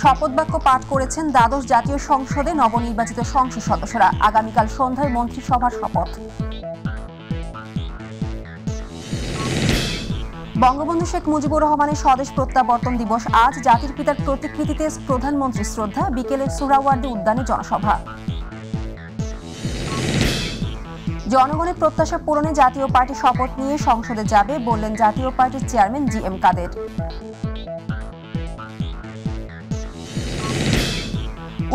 শপথ বাক্য পাঠ করেছেন দ্বাদশ জাতীয় সংসদে নবনির্বাচিত সংসদ সদস্যরা। আগামীকাল সন্ধ্যায় মন্ত্রিসভার শপথ। বঙ্গবন্ধু শেখ মুজিবুর রহমানের স্বদেশ প্রত্যাবর্তন দিবস আজ জাতির পিতার প্রতিকৃতিতে প্রধানমন্ত্রী শ্রদ্ধা, বিকেলে সুরাওয়ার্দী উদ্যানে জনসভা। জনগণের প্রত্যাশা পূরণে জাতীয় পার্টি শপথ নিয়ে সংসদে যাবে, বললেন জাতীয় পার্টির চেয়ারম্যান জি এম কাদের।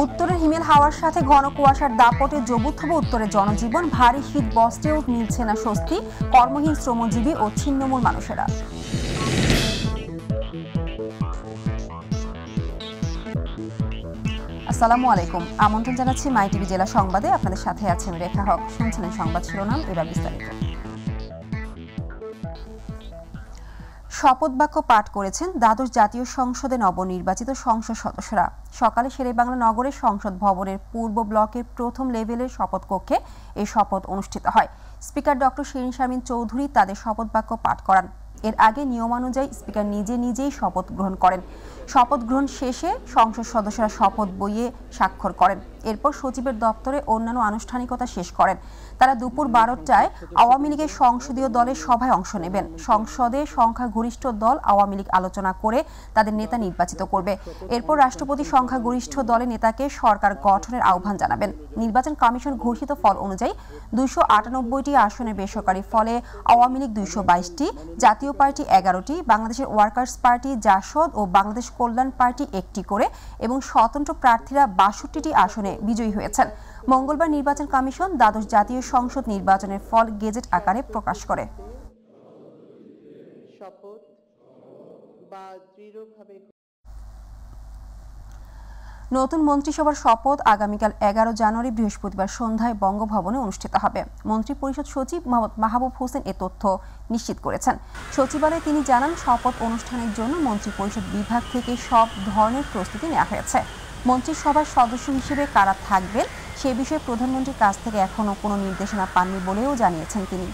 উত্তরের হিমেল হাওয়ার সাথে ঘন কুয়াশার দাপটে জবুথব উত্তরের জনজীবন, ভারী শীত বস্ত্রেও মিলছে না স্বস্তি, কর্মহীন শ্রমজীবী ও ছিন্নমূল মানুষেরা। আসসালামু আলাইকুম। আমন্ত্রণ জানাচ্ছি মাই টিভি জেলা সংবাদে। আপনাদের সাথে আছেন রেখা হক। শুনছিলেন সংবাদ শিরোনাম, এবার বিস্তারিত। শপথ বাক্য পাঠ করেছেন দ্বাদশ জাতীয় সংসদে নবনির্বাচিত সংসদ সদস্যরা। সকালে শেরেবাংলা নগরের সংসদ ভবনের পূর্ব ব্লকের প্রথম লেভেলের শপথ কক্ষে এই শপথ অনুষ্ঠিত হয়। স্পিকার ডক্টর শিরিন শারমিন চৌধুরী তাদের শপথ বাক্য পাঠ করান। এর আগে নিয়মানুযায়ী স্পিকার নিজে নিজেই শপথ গ্রহণ করেন। শপথ গ্রহণ শেষে সংসদ সদস্যরা শপথ বইয়ে স্বাক্ষর করেন। এরপর সচিবের দপ্তরে অন্যান্য আনুষ্ঠানিকতা শেষ করেন। তারা দুপুর বারোটায় আওয়ামী লীগের সংসদীয় দলের সভায় অংশ নেবেন। সংসদে সংখ্যাগরিষ্ঠ দল আওয়ামী লীগ আলোচনা করে তাদের নেতা নির্বাচিত করবে। এরপর রাষ্ট্রপতি সংখ্যাগরিষ্ঠ দলের নেতাকে সরকার গঠনের আহ্বান জানাবেন। নির্বাচন কমিশন ঘোষিত ফল অনুযায়ী দুইশো আটানব্বইটি আসনে বেসরকারি ফলে আওয়ামী লীগ দুইশো বাইশটি জাতীয় পার্টি এগারোটি, বাংলাদেশের ওয়ার্কার্স পার্টি জাসদ ও বাংলাদেশ কল্যাণ পার্টি একটি করে এবং স্বতন্ত্র প্রার্থীরা বাষট্টিটি আসনে বিজয়ী হয়েছেন। মঙ্গলবার নির্বাচন কমিশন দ্বাদশ জাতীয় সংসদ নির্বাচনের ফল গেজেট আকারে প্রকাশ করে। নতুন মন্ত্রিসভার শপথ আগামীকাল এগারো জানুয়ারি বৃহস্পতিবার সন্ধ্যায় বঙ্গভবনে অনুষ্ঠিত হবে। মন্ত্রী পরিষদ সচিব মোহাম্মদ মাহবুব হোসেন এ তথ্য নিশ্চিত করেছেন। সচিবালয়ে তিনি জানান, শপথ অনুষ্ঠানের জন্য মন্ত্রী পরিষদ বিভাগ থেকে সব ধরনের প্রস্তুতি নেওয়া হয়েছে। মন্ত্রিসভার সদস্য হিসেবে কারা থাকবেন, সে বিষয়ে প্রধানমন্ত্রীর কাছ থেকে এখনও কোনো নির্দেশনা পাননি বলেও জানিয়েছেন তিনি।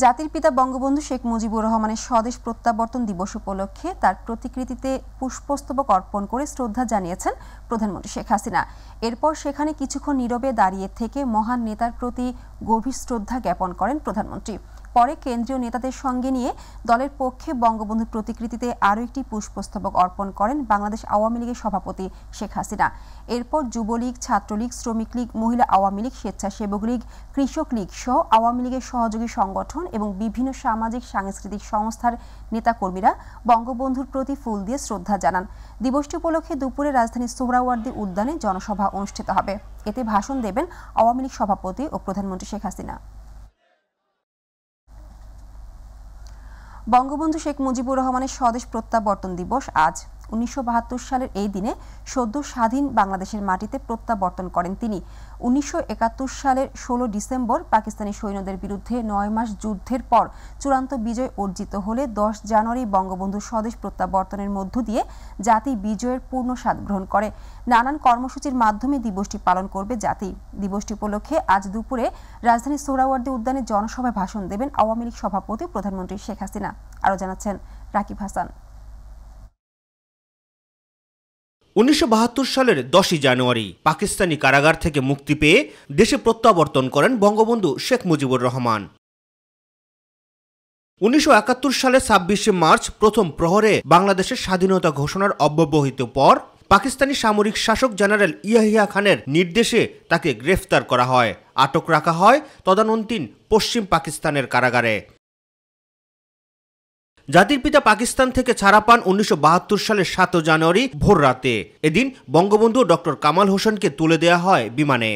জাতির পিতা বঙ্গবন্ধু শেখ মুজিবুর রহমানের স্বদেশ প্রত্যাবর্তন দিবস উপলক্ষে তার প্রতিকৃতিতে পুষ্পস্তবক অর্পণ করে শ্রদ্ধা জানিয়েছেন প্রধানমন্ত্রী শেখ হাসিনা। এরপর সেখানে কিছুক্ষণ নীরবে দাঁড়িয়ে থেকে মহান নেতার প্রতি গভীর শ্রদ্ধা জ্ঞাপন করেন প্রধানমন্ত্রী। পরে কেন্দ্রীয় নেতাদের সঙ্গে নিয়ে দলের পক্ষে বঙ্গবন্ধুর প্রতিকৃতিতে আরও একটি পুষ্পস্তবক অর্পণ করেন বাংলাদেশ আওয়ামী লীগের সভাপতি শেখ হাসিনা। এরপর যুবলীগ, ছাত্রলীগ, শ্রমিক লীগ, মহিলা আওয়ামী লীগ, স্বেচ্ছাসেবক লীগ, কৃষক লীগ সহ আওয়ামী লীগের সহযোগী সংগঠন এবং বিভিন্ন সামাজিক সাংস্কৃতিক সংস্থার নেতাকর্মীরা বঙ্গবন্ধুর প্রতি ফুল দিয়ে শ্রদ্ধা জানান। দিবসটি উপলক্ষে দুপুরে রাজধানীর সোহরাওয়ার্দী উদ্যানে জনসভা অনুষ্ঠিত হবে। এতে ভাষণ দেবেন আওয়ামী লীগ সভাপতি ও প্রধানমন্ত্রী শেখ হাসিনা। বঙ্গবন্ধু শেখ মুজিবুর রহমানের স্বদেশ প্রত্যাবর্তন দিবস আজ উনিশশো বাহাত্তর সালের এই দিনে সদ্য স্বাধীন বাংলাদেশের মাটিতে প্রত্যাবর্তন করেন তিনি। উনিশশো একাত্তর সালের ষোলো ডিসেম্বর পাকিস্তানি সৈন্যদের বিরুদ্ধে নয় মাস যুদ্ধের পর চূড়ান্ত বিজয় অর্জিত হলে দশ জানুয়ারি বঙ্গবন্ধু স্বদেশ প্রত্যাবর্তনের মধ্য দিয়ে জাতি বিজয়ের পূর্ণ স্বাদ গ্রহণ করে। নানান কর্মসূচির মাধ্যমে দিবসটি পালন করবে জাতি। দিবসটি উপলক্ষে আজ দুপুরে রাজধানী সোহরাওয়ার্দী উদ্যানে জনসভায় ভাষণ দেবেন আওয়ামী লীগ সভাপতি প্রধানমন্ত্রী শেখ হাসিনা। আরও জানাচ্ছেন রাকিব হাসান। উনিশশো বাহাত্তর সালের দশই জানুয়ারি পাকিস্তানি কারাগার থেকে মুক্তি পেয়ে দেশে প্রত্যাবর্তন করেন বঙ্গবন্ধু শেখ মুজিবুর রহমান। উনিশশো একাত্তর সালে ছাব্বিশে মার্চ প্রথম প্রহরে বাংলাদেশের স্বাধীনতা ঘোষণার অব্যবহিত পর পাকিস্তানি সামরিক শাসক জেনারেল ইয়াহিয়া খানের নির্দেশে তাকে গ্রেফতার করা হয়। আটক রাখা হয় তদানীন্তন পশ্চিম পাকিস্তানের কারাগারে। জাতির পিতা পাকিস্তান থেকে ছাড়া পান উনিশশো বাহাত্তর সালের সাত জানুয়ারি ভোর রাতে। এদিন বঙ্গবন্ধু ডক্টর কামাল হোসেনকে তুলে দেয়া হয় বিমানে।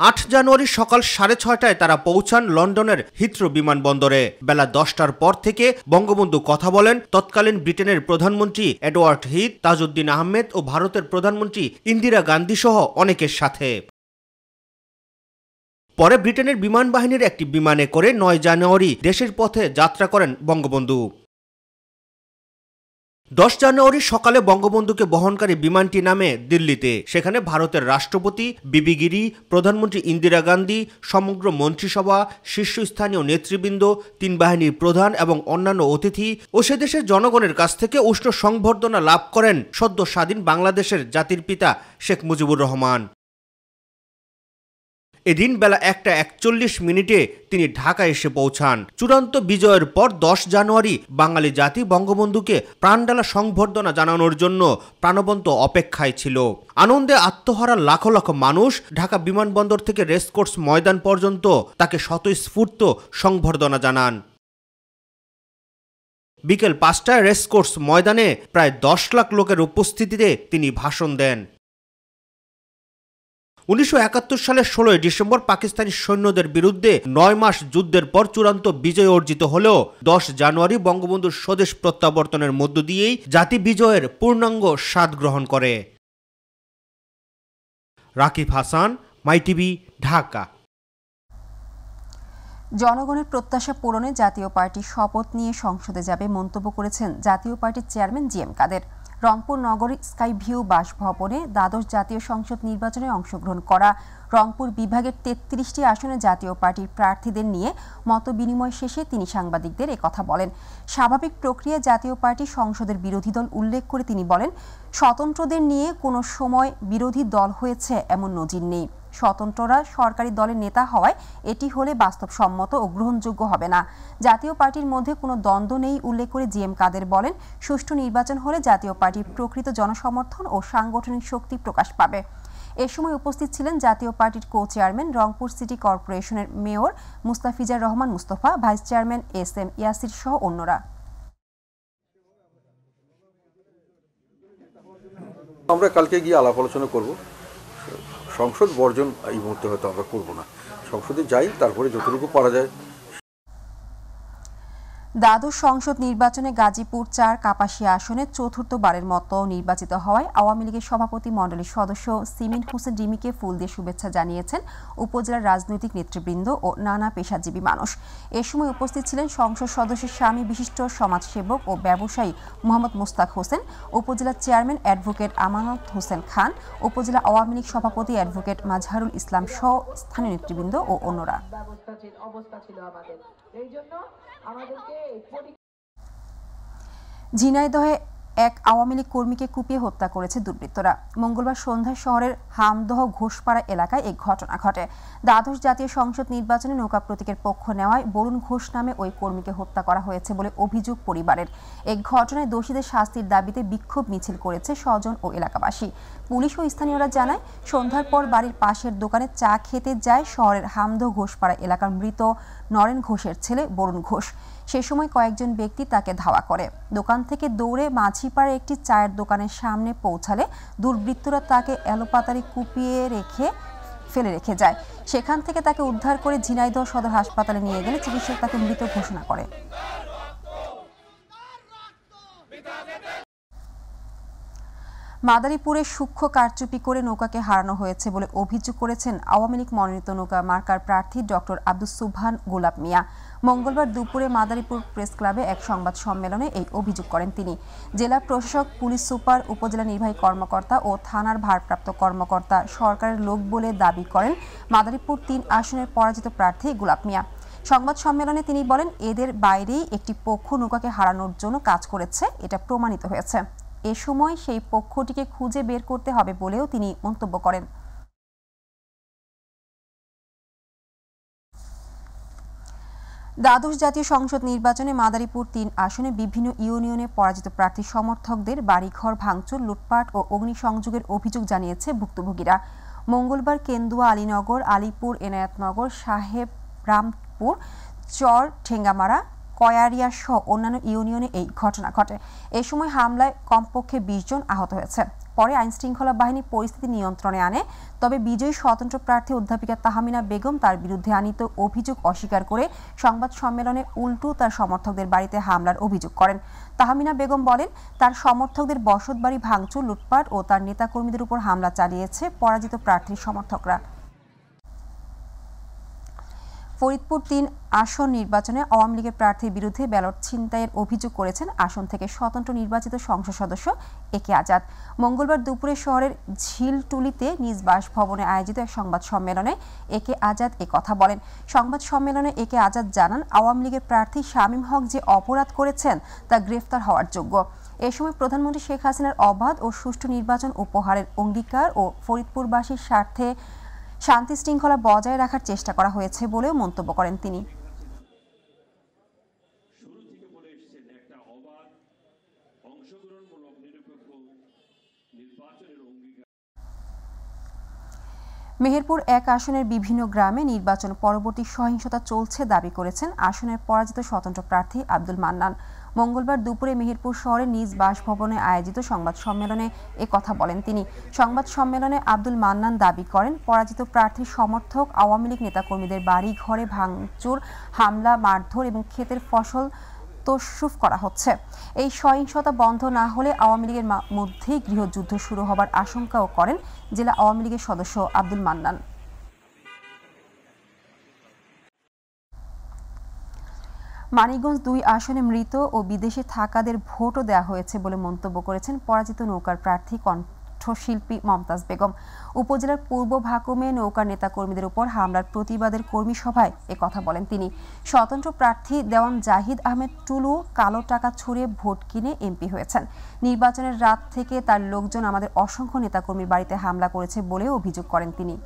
আট জানুয়ারি সকাল সাড়ে ছয়টায় তারা পৌঁছান লন্ডনের হিথ্রো বিমানবন্দরে। বেলা দশটার পর থেকে বঙ্গবন্ধু কথা বলেন তৎকালীন ব্রিটেনের প্রধানমন্ত্রী এডওয়ার্ড হিথ, তাজউদ্দিন আহমেদ ও ভারতের প্রধানমন্ত্রী ইন্দিরা গান্ধী সহ অনেকের সাথে। পরে ব্রিটেনের বিমান বাহিনীর একটি বিমানে করে নয় জানুয়ারি দেশের পথে যাত্রা করেন বঙ্গবন্ধু। দশ জানুয়ারি সকালে বঙ্গবন্ধুকে বহনকারী বিমানটি নামে দিল্লিতে। সেখানে ভারতের রাষ্ট্রপতি, বিবিগিরি, প্রধানমন্ত্রী ইন্দিরা গান্ধী, সমগ্র মন্ত্রিসভা, শীর্ষস্থানীয় নেতৃবৃন্দ, তিন বাহিনীর প্রধান এবং অন্যান্য অতিথি ও সে দেশের জনগণের কাছ থেকে উষ্ণ সংবর্ধনা লাভ করেন সদ্য স্বাধীন বাংলাদেশের জাতির পিতা শেখ মুজিবুর রহমান। এদিন বেলা একটা একচল্লিশ মিনিটে তিনি ঢাকা এসে পৌঁছান। চূড়ান্ত বিজয়ের পর দশ জানুয়ারি বাঙালি জাতি বঙ্গবন্ধুকে প্রাণডালা সংবর্ধনা জানানোর জন্য প্রাণবন্ত অপেক্ষায় ছিল। আনন্দে আত্মহারা লাখো লাখো মানুষ ঢাকা বিমানবন্দর থেকে রেসকোর্স ময়দান পর্যন্ত তাকে স্বতঃস্ফূর্ত সংবর্ধনা জানান। বিকেল পাঁচটায় রেসকোর্স ময়দানে প্রায় দশ লাখ লোকের উপস্থিতিতে তিনি ভাষণ দেন। উনিশশো একাত্তর সালের ষোলোই ডিসেম্বর পাকিস্তানি সৈন্যদের বিরুদ্ধে নয় মাস যুদ্ধের পর চূড়ান্ত বিজয় অর্জিত হলেও দশ জানুয়ারি বঙ্গবন্ধুর স্বদেশ প্রত্যাবর্তনের মধ্য দিয়েই জাতি বিজয়ের পূর্ণাঙ্গ স্বাদ গ্রহণ করে। Rakib Hasan, my TV, Dhaka. জনগণের প্রত্যাশা পূরণে জাতীয় পার্টি শপথ নিয়ে সংসদে যাবে মন্তব্য করেছেন জাতীয় পার্টির chairman G M Kader. Rangpur নগরী স্কাই ভিউ বাসভবনে দ্বাদশ জাতীয় সংসদ নির্বাচনে অংশগ্রহণ করা। রংপুর বিভাগের তেত্রিশটি আসনে জাতীয় পার্টির প্রার্থীদের নিয়ে মত বিনিময় শেষে তিনি সাংবাদিকদের কথা বলেন। স্বাভাবিক প্রক্রিয়া জাতীয় পার্টি সংসদের বিরোধী দল উল্লেখ করে তিনি বলেন, স্বতন্ত্রদের নিয়ে কোনো সময় বিরোধী দল হয়েছে এমন নজির নেই। স্বতন্ত্ররা সরকারি দলের নেতা হওয়ায় এটি হলে বাস্তবসম্মত ও গ্রহণযোগ্য হবে না। জাতীয় পার্টির মধ্যে কোনো দ্বন্দ্ব নেই, উল্লেখ করে জি এম কাদের বলেন, সুষ্ঠু নির্বাচন হলে জাতীয় পার্টির প্রকৃত জনসমর্থন ও সাংগঠনিক শক্তি প্রকাশ পাবে। এ সময় উপস্থিত ছিলেন জাতীয় পার্টির কো চেয়ারম্যান রংপুর সিটি কর্পোরেশনের mayor Mustafizar Rahman Mustafa, vice chairman S M Yasir সহ অন্যরা। আমরা কালকে গিয়ে আলাপ আলোচনা করব। সংসদ বর্জন এই মুহূর্তে হয়তো আমরা করব না। সংসদে যাই তারপরে যতটুকু পারা যায়। দ্বাদশ সংসদ নির্বাচনে গাজীপুর চার কাপাসিয়া আসনে চতুর্থবারের মতো নির্বাচিত হওয়ায় আওয়ামী লীগের সভাপতি মণ্ডলীর সদস্য সিমিন হোসেন ডিমিকে ফুল দিয়ে শুভেচ্ছা জানিয়েছেন উপজেলার রাজনৈতিক নেতৃবৃন্দ ও নানা পেশাজীবী মানুষ। এ সময় উপস্থিত ছিলেন সংসদ সদস্যের স্বামী বিশিষ্ট সমাজসেবক ও ব্যবসায়ী মোহাম্মদ মুস্তাক হোসেন উপজেলার চেয়ারম্যান অ্যাডভোকেট আমানত হোসেন খান, উপজেলা আওয়ামী লীগ সভাপতি অ্যাডভোকেট মাজহারুল ইসলাম সহ স্থানীয় নেতৃবৃন্দ ও অন্যরা। আমাদেরকে ঝিনাইদহে এক আওয়ামী লীগ কর্মীকে কুপিয়ে হত্যা করেছে দুর্বৃত্তরা। মঙ্গলবার সন্ধ্যায় শহরের হামদহ ঘোষপাড়া এলাকায় এই ঘটনা ঘটে। দ্বাদশ জাতীয় সংসদ নির্বাচনে নৌকা প্রতীকের পক্ষ নেওয়ায় বরুণ ঘোষ নামে ওই কর্মীকে হত্যা করা হয়েছে বলে অভিযোগ পরিবারের। এই ঘটনায় দোষীদের শাস্তির দাবিতে বিক্ষোভ মিছিল করেছে স্বজন ও এলাকাবাসী। পুলিশ ও স্থানীয়রা জানায়, সন্ধ্যার পর বাড়ির পাশের দোকানে চা খেতে যায় শহরের হামদহ ঘোষপাড়া এলাকার মৃত নরেন ঘোষের ছেলে বরুণ ঘোষ। সে সময় কয়েকজন ব্যক্তি তাকে ধাওয়া করে। দোকান থেকে দৌড়ে মাঝিপাড়ে একটি চায়ের দোকানের সামনে পৌঁছালে দুর্বৃত্তরা তাকে এলোপাতারি কুপিয়ে রেখে ফেলে রেখে যায়। সেখান থেকে তাকে উদ্ধার করে ঝিনাইদহ সদর হাসপাতালে নিয়ে গেলে চিকিৎসক তাকে মৃত ঘোষণা করে। মাদারীপুরে সূক্ষ্ম কারচুপি করে নৌকাকে হারানো হয়েছে বলে অভিযোগ করেছেন আওয়ামী লীগ মনোনীত নৌকা মার্কার প্রার্থী ডক্টর আব্দুস সুবহান গোলাপ মিয়া। মঙ্গলবার দুপুরে মাদারীপুর প্রেস ক্লাবে এক সংবাদ সম্মেলনে এই অভিযোগ করেন তিনি। জেলা প্রশাসক, পুলিশ সুপার, উপজেলা নির্বাহী কর্মকর্তা ও থানার ভারপ্রাপ্ত কর্মকর্তা সরকারের লোক বলে দাবি করেন মাদারীপুর তিন আসনের পরাজিত প্রার্থী গোলাপ মিয়া। সংবাদ সম্মেলনে তিনি বলেন, এদের বাইরেই একটি পক্ষ নৌকাকে হারানোর জন্য কাজ করেছে, এটা প্রমাণিত হয়েছে। এ সময় সেই পক্ষটিকে খুঁজে বের করতে হবে বলেও তিনি মন্তব্য করেন। দ্বাদশ জাতীয় সংসদ নির্বাচনে মাদারীপুর তিন আসনে বিভিন্ন ইউনিয়নে পরাজিত প্রার্থী সমর্থকদের বাড়িঘর ভাঙচুর, লুটপাট ও অগ্নিসংযোগের অভিযোগ জানিয়েছে ভুক্তভোগীরা। মঙ্গলবার কেন্দুয়া আলীনগর, আলিপুর এনায়েতনগর সাহেব রামপুর চর, ঠেঙ্গামারা, কয়ারিয়া সহ অন্যান্য ইউনিয়নে এই ঘটনা ঘটে। এ সময় হামলায় কমপক্ষে বিশ জন আহত হয়েছে। পরে আইন শৃঙ্খলা বাহিনী পরিস্থিতি নিয়ন্ত্রণে আনে, তবে বিজয়ী স্বতন্ত্র প্রার্থী অধ্যাপিকা তাহমিনা বেগম তার বিরুদ্ধে আনিত অভিযোগ অস্বীকার করে সংবাদ সম্মেলনে উল্টো তার সমর্থকদের বাড়িতে হামলার অভিযোগ করেন। তাহমিনা বেগম বলেন, তার সমর্থকদের বসতবাড়ি ভাঙচুর, লুটপাট ও তার নেতাকর্মীদের উপর হামলা চালিয়েছে পরাজিত প্রার্থীর সমর্থকরা। ফরিদপুর তিন আসন নির্বাচনে আওয়ামী লীগের প্রার্থীর বিরুদ্ধে ব্যালট ছিনতাইয়ের অভিযোগ করেছেন আসন থেকে স্বতন্ত্র নির্বাচিত সংসদ সদস্য এ কে আজাদ। মঙ্গলবার দুপুরে শহরের ঝিলটুলিতে নিজ বাসভবনে আয়োজিত এক সংবাদ সম্মেলনে এ কে আজাদ এ কথা বলেন। সংবাদ সম্মেলনে এ কে আজাদ জানান, আওয়ামী লীগের প্রার্থী শামীম হক যে অপরাধ করেছেন তা গ্রেফতার হওয়ার যোগ্য। এ সময় প্রধানমন্ত্রী শেখ হাসিনার অবাধ ও সুষ্ঠু নির্বাচন উপহারের অঙ্গীকার ও ফরিদপুরবাসীর স্বার্থে শান্তি শৃঙ্খলা বজায় রাখার চেষ্টা করা হয়েছে বলেও মন্তব্য করেন তিনি। মেহেরপুর এক আসনের বিভিন্ন গ্রামে নির্বাচন পরবর্তী সহিংসতা চলছে দাবি করেছেন আসনের পরাজিত স্বতন্ত্র প্রার্থী আব্দুল মান্নান। মঙ্গলবার দুপুরে মেহেরপুর শহরে নিজ বাসভবনে আয়োজিত সংবাদ সম্মেলনে এ কথা বলেন তিনি। সংবাদ সম্মেলনে আব্দুল মান্নান দাবি করেন, পরাজিত প্রার্থীর সমর্থক আওয়ামী লীগ নেতাকর্মীদের বাড়ি ঘরে ভাঙচুর, হামলা, মারধর এবং ক্ষেতের ফসল তসরুফ করা হচ্ছে। এই সহিংসতা বন্ধ না হলে আওয়ামী লীগের মধ্যেই গৃহযুদ্ধ শুরু হবার আশঙ্কাও করেন জেলা আওয়ামী লীগের সদস্য আব্দুল মান্নান। মানিকগঞ্জ দুই আসনে মৃত ও বিদেশে থাকাদের ভোটও দেওয়া হয়েছে বলে মন্তব্য করেছেন পরাজিত নৌকার প্রার্থী কণ্ঠশিল্পী মমতাজ বেগম। উপজেলার পূর্ব ভাকুমে নৌকার নেতাকর্মীদের উপর হামলার প্রতিবাদের কর্মী সভায় কথা বলেন তিনি। স্বতন্ত্র প্রার্থী দেওয়ান জাহিদ আহমেদ টুলু কালো টাকা ছড়িয়ে ভোট কিনে এমপি হয়েছেন। নির্বাচনের রাত থেকে তার লোকজন আমাদের অসংখ্য নেতাকর্মীর বাড়িতে হামলা করেছে বলে অভিযোগ করেন তিনি।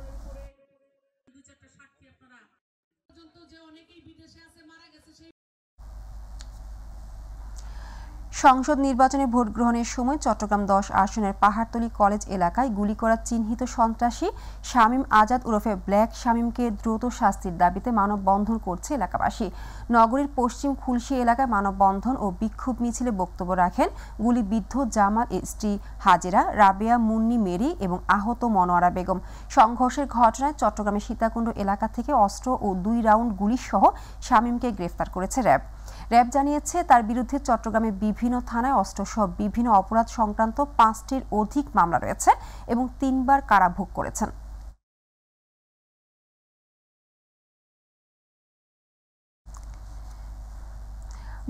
সংসদ নির্বাচনে ভোট গ্রহণের সময় চট্টগ্রাম দশ আসনের পাহাড়তলী কলেজ এলাকায় গুলি করা চিহ্নিত সন্ত্রাসী শামীম আজাদ ওরফে ব্ল্যাক শামীমকে দ্রুত শাস্তির দাবিতে মানববন্ধন করছে এলাকাবাসী। নগরীর পশ্চিম খুলশি এলাকায় মানববন্ধন ও বিক্ষোভ মিছিলে বক্তব্য রাখেন গুলিবিদ্ধ জামাল স্ত্রী হাজেরা, রাবেয়া মুন্নি মেরি এবং আহত মনোয়ারা বেগম। সংঘর্ষের ঘটনায় চট্টগ্রামের সীতাকুণ্ড এলাকা থেকে অস্ত্র ও দুই রাউন্ড গুলিসহ শামীমকে গ্রেফতার করেছে র্যাব। র্যাব জানিয়েছে, তার বিরুদ্ধে চট্টগ্রামে বিভিন্ন থানায় অস্ত্রসহ বিভিন্ন অপরাধ সংক্রান্ত পাঁচটির অধিক মামলা রয়েছে এবং তিনবার কারাভোগ করেছেন।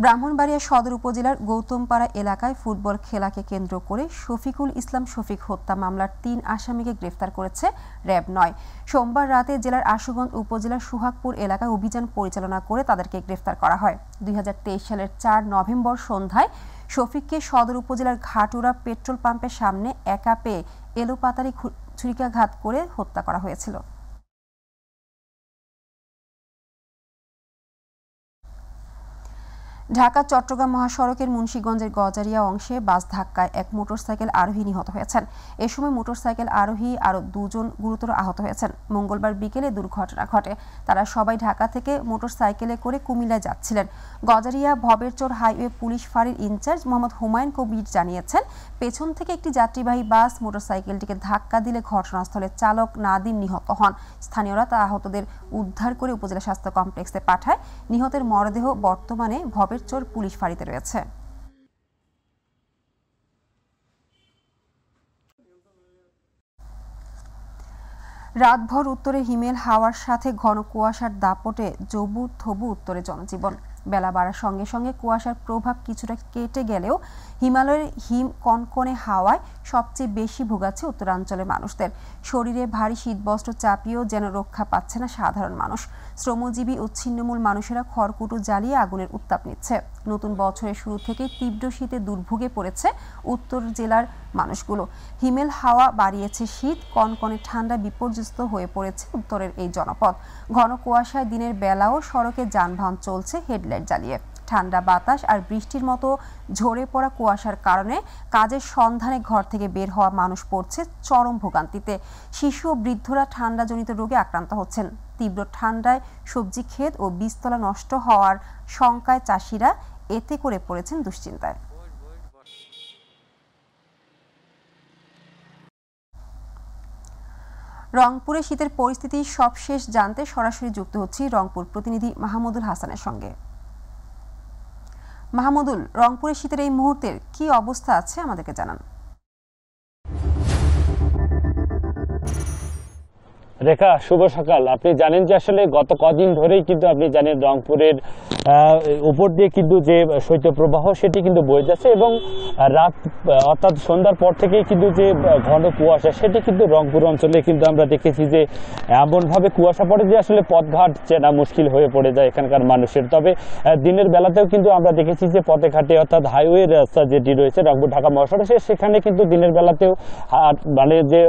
ব্রাহ্মণবাড়িয়া সদর উপজেলার গৌতমপাড়া এলাকায় ফুটবল খেলাকে কেন্দ্র করে শফিকুল ইসলাম শফিক হত্যা মামলার তিন আসামিকে গ্রেফতার করেছে র্যাব নয়। সোমবার রাতে জেলার আশুগঞ্জ উপজেলার সুহাগপুর এলাকায় অভিযান পরিচালনা করে তাদেরকে গ্রেফতার করা হয়। দুই হাজার তেইশ সালের চার নভেম্বর সন্ধ্যায় শফিককে সদর উপজেলার ঘাটুরা পেট্রোল পাম্পের সামনে একা পেয়ে এলোপাতারি ছুরিকাঘাত করে হত্যা করা হয়েছিল। ঢাকা, চট্টগ্রাম মহাসড়কের মুন্সীগঞ্জের গজারিয়া অংশে বাস ধাক্কায় এক মোটরসাইকেল আরোহী নিহত হয়েছেন। এ সময় মোটরসাইকেল আরোহী আরও দুজন গুরুতর আহত হয়েছেন। মঙ্গলবার বিকেলে দুর্ঘটনা ঘটে। তারা সবাই ঢাকা থেকে মোটরসাইকেলে করে কুমিল্লায় যাচ্ছিলেন। গজারিয়া ভবেরচর হাইওয়ে পুলিশ ফাঁড়ির ইনচার্জ মোহাম্মদ হুমায়ুন কবির জানিয়েছেন, পেছন থেকে একটি যাত্রীবাহী বাস মোটরসাইকেলটিকে ধাক্কা দিলে ঘটনাস্থলে চালক নাদিম নিহত হন। স্থানীয়রা তা আহতদের উদ্ধার করে উপজেলা স্বাস্থ্য কমপ্লেক্সে পাঠায়। নিহতের মরদেহ বর্তমানে ভবে চোর পুলিশ ফাঁড়িতে রয়েছে। রাতভর উত্তরে হিমেল হাওয়ার সাথে ঘন কুয়াশার দাপটে জবু থবু উত্তরে জনজীবন। বেলা বাড়ার সঙ্গে সঙ্গে কুয়াশার প্রভাব কিছুটা কেটে গেলেও হিমালয়ের হিম কনকনে হাওয়ায় সবচেয়ে বেশি ভোগাচ্ছে উত্তরাঞ্চলের মানুষদের। শরীরে ভারী শীতবস্ত্র চাপিয়েও যেন রক্ষা পাচ্ছে না সাধারণ মানুষ। শ্রমজীবী ও ছিন্নমূল মানুষেরা খড়কুটো জ্বালিয়ে আগুনের উত্তাপ নিচ্ছে। নতুন বছরের শুরু থেকে তীব্র শীতে দুর্ভোগে পড়েছে উত্তর জেলার মানুষগুলো। হিমেল হাওয়া বাড়িয়েছে শীত, কনকনে ঠান্ডা বিপর্যস্ত হয়ে পড়েছে উত্তরের এই জনপদ। ঘন কুয়াশায় দিনের বেলাও সড়কে যানবাহন চলছে হেডলাইট জ্বালিয়ে। ঠান্ডা বাতাস আর বৃষ্টির মতো ঝরে পড়া কুয়াশার কারণে কাজের সন্ধানে ঘর থেকে বের হওয়া মানুষ পড়ছে চরম ভোগান্তিতে। শিশু ও বৃদ্ধরা ঠান্ডাজনিত রোগে আক্রান্ত হচ্ছেন। তীব্র ঠান্ডায় সবজি ক্ষেত ও বীজতলা নষ্ট হওয়ার শঙ্কায় চাষিরা এতে করে পড়েছেন দুশ্চিন্তায়। রংপুরে শীতের পরিস্থিতি সবশেষ জানতে সরাসরি যুক্ত হচ্ছি রংপুর প্রতিনিধি মাহমুদুল হাসানের সঙ্গে। মাহমুদুল, রংপুরে শীতের এই মুহূর্তের কি অবস্থা আছে আমাদেরকে জানান। রেখা, শুভ সকাল। আপনি জানেন যে আসলে গত কদিন ধরেই কিন্তু আপনি জানেন রংপুরের উপর দিয়ে কিন্তু যে শৈত্যপ্রবাহ, সেটি কিন্তু বয়ে যাচ্ছে এবং রাত অর্থাৎ সন্ধ্যার পর থেকেই কিন্তু যে ঘন কুয়াশা, সেটি কিন্তু রংপুর অঞ্চলে কিন্তু আমরা দেখেছি যে, এমনভাবে কুয়াশা পড়ে যে আসলে পথঘাট চেনা মুশকিল হয়ে পড়ে যায় এখানকার মানুষের। তবে দিনের বেলাতেও কিন্তু আমরা দেখেছি যে পথে ঘাটে, অর্থাৎ হাইওয়ে রাস্তা যেটি রয়েছে রংপুর, ঢাকা, মহাসড়কে সেখানে কিন্তু দিনের বেলাতেও মানে যে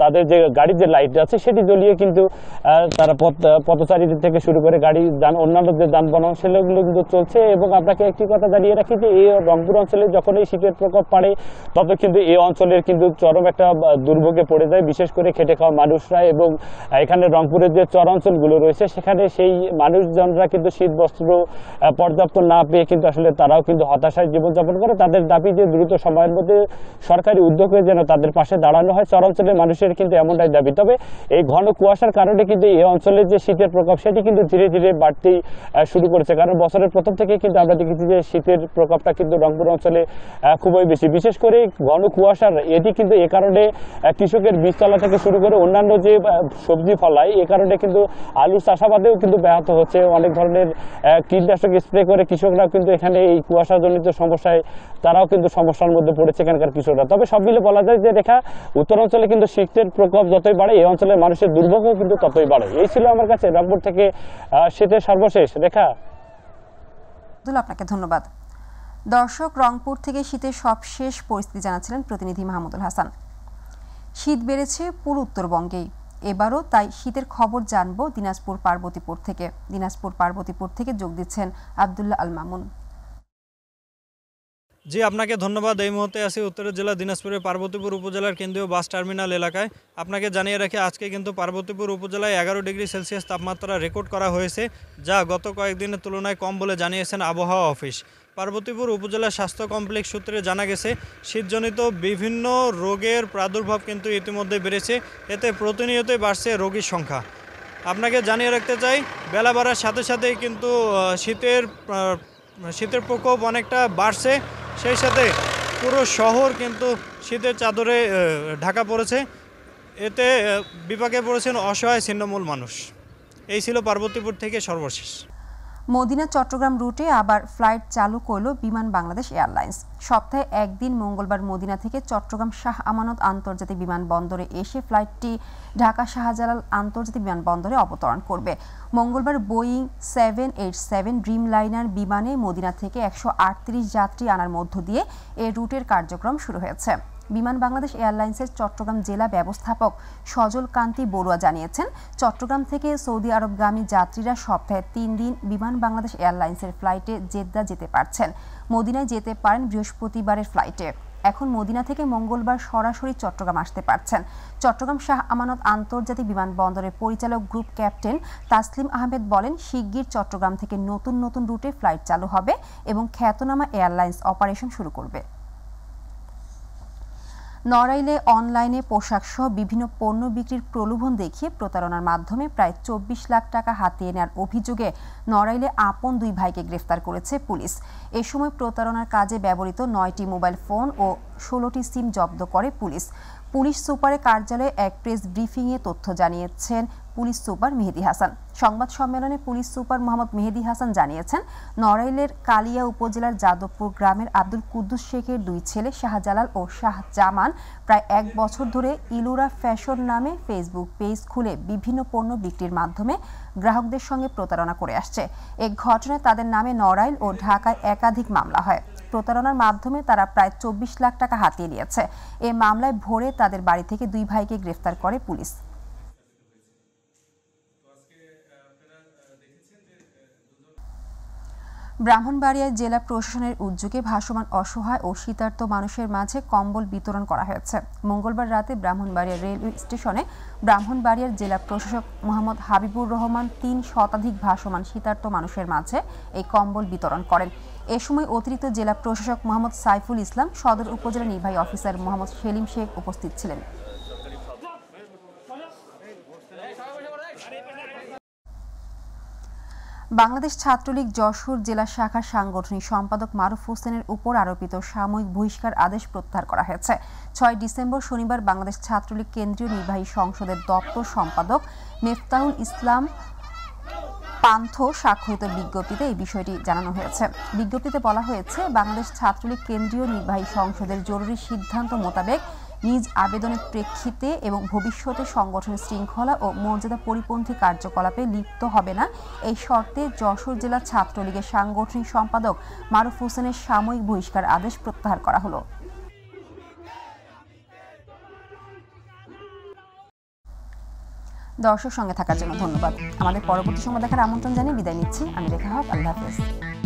তাদের যে গাড়ির যে লাইট আছে সেটি জ্বলিয়ে কিন্তু তারা পথ, পথচারীদের থেকে শুরু করে গাড়ি, যান, অন্যান্য যে যানবাহন, সেগুলো কিন্তু চলছে এবং আপনাকে একটি কথা জানিয়ে রাখি যে এই রংপুর অঞ্চলে যখন এই শীতের প্রকোপ বাড়ে, তবে কিন্তু এই অঞ্চলের কিন্তু চরম একটা দুর্ভোগে পড়ে যায়, বিশেষ করে খেটে খাওয়া মানুষরা এবং এখানে রংপুরের যে চর অঞ্চলগুলো রয়েছে, সেখানে সেই মানুষজনরা কিন্তু শীত বস্ত্র পর্যাপ্ত না পেয়ে কিন্তু আসলে তারাও কিন্তু হতাশায় জীবনযাপন করে। তাদের দাবি যে দ্রুত সময়ের মধ্যে সরকারি উদ্যোগে যেন তাদের পাশে দাঁড়ানো হয় চর অঞ্চলের মানুষের কিন্তু এমনটাই দাবি। তবে এই ঘন কুয়াশার কারণে কিন্তু এই অঞ্চলের যে শীতের প্রকোপ, সেটি কিন্তু ধীরে ধীরে বাড়তেই শুরু করেছে। কারণ বছরের প্রথম থেকে কিন্তু আমরা দেখেছি যে শীতের প্রকোপটা কিন্তু রংপুর অঞ্চলে খুবই বেশি। বিশেষ করে ঘন কুয়াশার এটি কিন্তু এ কারণে কৃষকের বীজতলা থেকে শুরু করে অন্যান্য যে সবজি ফলায় এ কারণে কিন্তু আলু চাষাবাদেও কিন্তু ব্যাহত হচ্ছে। অনেক ধরনের কীটনাশক স্প্রে করে কৃষকরা কিন্তু এখানে এই কুয়াশাজনিত সমস্যায়, তারাও কিন্তু সমস্যার মধ্যে পড়েছে এখানকার কৃষকরা। তবে সব মিলে বলা যায় যে, রেখা উত্তর অঞ্চলে কিন্তু শীতের প্রকোপ যতই বাড়ে, এই অঞ্চলের মানুষের দুর্ভোগও কিন্তু ততই বাড়ে। এই ছিল আমার কাছে রংপুর থেকে শীতের সর্বশেষ। রেখা। আপনাকে ধন্যবাদ। দর্শক, রংপুর থেকে শীতের সবশেষ পরিস্থিতি জানাচ্ছিলেন প্রতিনিধি মাহমুদুল হাসান। শীত বেড়েছে পুরো উত্তরবঙ্গেই। এবারও তাই শীতের খবর জানব দিনাজপুর পার্বতীপুর থেকে। দিনাজপুর পার্বতীপুর থেকে যোগ দিচ্ছেন আবদুল্লাহ আল মামুন। জি, আপনাকে ধন্যবাদ। এই মুহূর্তে আছি উত্তরের জেলা, দিনাজপুরের পার্বতীপুর উপজেলার কেন্দ্রীয় বাস টার্মিনাল এলাকায়। আপনাকে জানিয়ে রাখি, আজকে কিন্তু পার্বতীপুর উপজেলায় এগারো ডিগ্রি সেলসিয়াস তাপমাত্রা রেকর্ড করা হয়েছে, যা গত কয়েকদিনের তুলনায় কম বলে জানিয়েছেন আবহাওয়া অফিস। পার্বতীপুর উপজেলা স্বাস্থ্য কমপ্লেক্স সূত্রে জানা গেছে, শীতজনিত বিভিন্ন রোগের প্রাদুর্ভাব কিন্তু ইতিমধ্যে বেড়েছে, এতে প্রতিনিয়তই বাড়ছে রোগীর সংখ্যা। আপনাকে জানিয়ে রাখতে চাই, বেলা বাড়ার সাথে সাথেই কিন্তু শীতের শীতের প্রকোপ অনেকটা বাড়ছে, সেই সাথে পুরো শহর কিন্তু শীতের চাদরে ঢাকা পড়েছে। এতে বিপাকে পড়েছেন অসহায় ছিন্নমূল মানুষ। এই ছিল পার্বতীপুর থেকে সর্বশেষ। মদিনা, চট্টগ্রাম রুটে আবার ফ্লাইট চালু করল বিমান বাংলাদেশ এয়ারলাইন্স। সপ্তাহে একদিন মঙ্গলবার মদিনা থেকে চট্টগ্রাম শাহ আমানত আন্তর্জাতিক বিমানবন্দরে এসে ফ্লাইটটি ঢাকা শাহজালাল আন্তর্জাতিক বিমানবন্দরে অবতরণ করবে। মঙ্গলবার Boeing seven eight seven dreamliner বিমানে মদিনা থেকে একশো আটত্রিশ যাত্রী আনার মধ্য দিয়ে এ রুটের কার্যক্রম শুরু হয়েছে। বিমান বাংলাদেশ এয়ারলাইন্সের চট্টগ্রাম জেলা ব্যবস্থাপক সজল কান্তি বড়ুয়া জানিয়েছেন, চট্টগ্রাম থেকে সৌদি আরবগামী যাত্রীরা সপ্তাহে তিন দিন বিমান বাংলাদেশ এয়ারলাইন্সের ফ্লাইটে জেদ্দা যেতে পারছেন। মদিনায় যেতে পারেন বৃহস্পতিবারের ফ্লাইটে। এখন মদিনা থেকে মঙ্গলবার সরাসরি চট্টগ্রাম আসতে পারছেন। চট্টগ্রাম শাহ আমানত আন্তর্জাতিক বিমানবন্দরের পরিচালক গ্রুপ ক্যাপ্টেন তাসলিম আহমেদ বলেন, শিগগির চট্টগ্রাম থেকে নতুন নতুন রুটে ফ্লাইট চালু হবে এবং খ্যাতনামা এয়ারলাইন্স অপারেশন শুরু করবে। নড়াইলে অনলাইনে পোশাকসহ বিভিন্ন পণ্য বিক্রির প্রলোভন দেখিয়ে প্রতারণার মাধ্যমে প্রায় চব্বিশ লাখ টাকা হাতিয়ে নেওয়ার অভিযোগে নড়াইলে আপন দুই ভাইকে গ্রেফতার করেছে পুলিশ। এ সময় প্রতারণার কাজে ব্যবহৃত নয়টি মোবাইল ফোন ও ষোলোটি সিম জব্দ করে পুলিশ। পুলিশ সুপারের কার্যালয়ে এক প্রেস ব্রিফিংয়ে তথ্য জানিয়েছেন পুলিশ সুপার মেহেদি হাসান। সংবাদ সম্মেলনে পুলিশ সুপার মোহাম্মদ মেহেদি হাসান জানিয়েছেন, নড়াইলের কালিয়া উপজেলার যাদবপুর গ্রামের আব্দুল কুদ্দুস শেখের দুই ছেলে শাহজালাল ও শাহজামান প্রায় এক বছর ধরে ইলুরা ফ্যাশন নামে ফেসবুক পেজ খুলে বিভিন্ন পণ্য বিক্রির মাধ্যমে গ্রাহকদের সঙ্গে প্রতারণা করে আসছে। এ ঘটনায় তাদের নামে নড়াইল ও ঢাকায় একাধিক মামলা হয়। প্রতারণার মাধ্যমে তারা প্রায় চব্বিশ লাখ টাকা হাতিয়ে নিয়েছে। এ মামলায় ভোরে তাদের বাড়ি থেকে দুই ভাইকে গ্রেফতার করে পুলিশ। ব্রাহ্মণবাড়িয়ায় জেলা প্রশাসনের উদ্যোগে ভাসমান অসহায় ও শীতার্ত মানুষের মাঝে কম্বল বিতরণ করা হয়েছে। মঙ্গলবার রাতে ব্রাহ্মণবাড়িয়া রেলওয়ে স্টেশনে ব্রাহ্মণবাড়িয়ার জেলা প্রশাসক মোহাম্মদ হাবিবুর রহমান তিন শতাধিক ভাসমান শীতার্ত মানুষের মাঝে এই কম্বল বিতরণ করেন। এ সময় অতিরিক্ত জেলা প্রশাসক মোহাম্মদ সাইফুল ইসলাম সদর উপজেলা নির্বাহী অফিসার মোহাম্মদ সেলিম শেখ উপস্থিত ছিলেন। বাংলাদেশ ছাত্রলীগ যশোর জেলা শাখার সাংগঠনিক সম্পাদক মারুফ হোসেনের উপর আরোপিত সাময়িক বহিষ্কার আদেশ প্রত্যাহার করা হয়েছে। ছয় ডিসেম্বর শনিবার বাংলাদেশ ছাত্রলীগ কেন্দ্রীয় নির্বাহী সংসদের দপ্তর সম্পাদক মেফতাহুল ইসলাম পান্থ স্বাক্ষরিত বিজ্ঞপ্তিতে এই বিষয়টি জানানো হয়েছে। বিজ্ঞপ্তিতে বলা হয়েছে, বাংলাদেশ ছাত্রলীগ কেন্দ্রীয় নির্বাহী সংসদের জরুরি সিদ্ধান্ত মোতাবেক নিজ আবেদনের প্রেক্ষিতে এবং ভবিষ্যতে সংগঠনের শৃঙ্খলা ও মর্যাদা পরিপন্থী কার্যকলাপে লিপ্ত হবে না। এই শর্তে যশোর জেলা ছাত্রলীগের সাংগঠনিক সম্পাদক মারুফ হোসেনের সাময়িক বহিষ্কার আদেশ প্রত্যাহার করা হলো। দর্শক সঙ্গে থাকার জন্য ধন্যবাদ। আমাদের পরবর্তী সময় দেখার আমন্ত্রণ জানিয়ে বিদায় নিচ্ছি। আমি রেখা হক, আল্লাহ হাফেজ।